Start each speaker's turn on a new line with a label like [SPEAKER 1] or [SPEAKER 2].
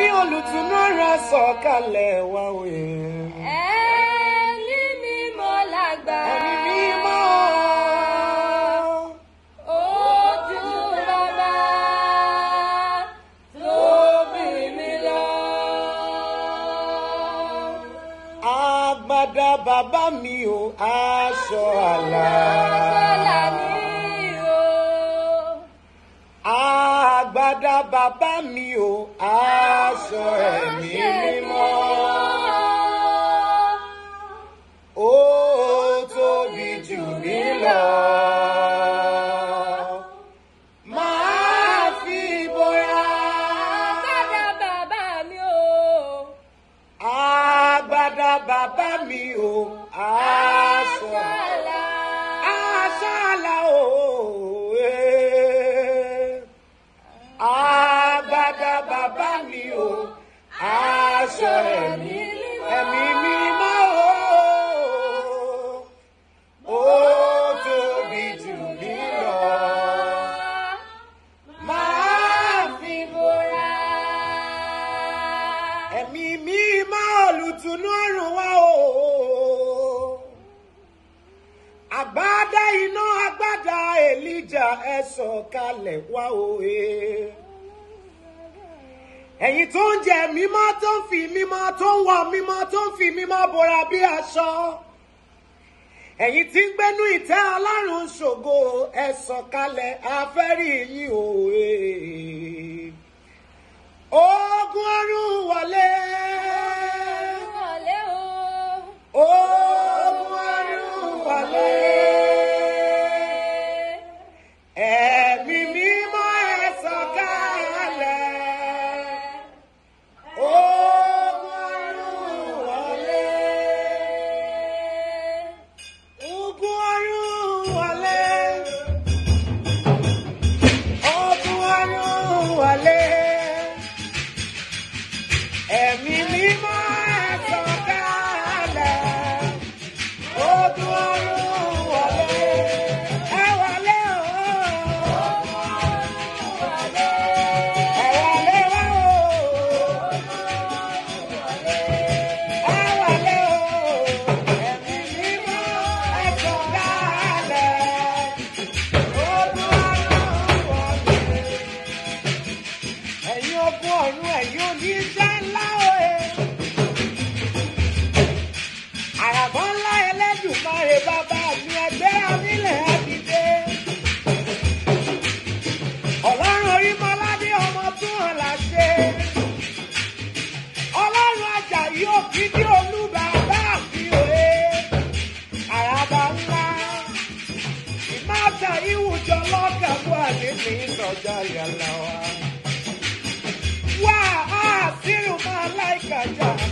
[SPEAKER 1] bí olùtúmọ̀ràn sọ̀kalẹ̀ wá wẹ̀. ẹ̀mí mi lágbà. ẹ̀mí mímọ́. ojú bàbá tó bí mi lọ. àgbàdá bàbá mi ò aṣọ àlà. aṣọ àlà mi. agbádá bàbá mi o aṣọ ẹ̀mí mímọ́ ó tóbi jù mí lọ. bàbá mi o. dada bàbá mi o aṣọ ẹ̀mí ẹ̀mí mímọ́ o ó tóbi jù mí lọ. Máa fi bora. Ẹ̀mí mímọ́ olùtùnú ọ̀run wá o. Àbádá iná agbádá Èlíjà ẹ sọ̀kalẹ̀ wá o. Eh ẹ̀yin tó ń jẹ mímọ́ tó ń fi mímọ́ tó ń wọ mímọ́ tó ń fi mímọ́ bora bí aṣọ ẹ̀yin tí ń gbénú ìtẹ́ ọlọ́run ṣògo ẹ sọ̀kalẹ̀ afẹ́rí yìí òwe. ogún ọ̀run ẹ̀ yóò ní dá ńlá òye. yeah, yeah.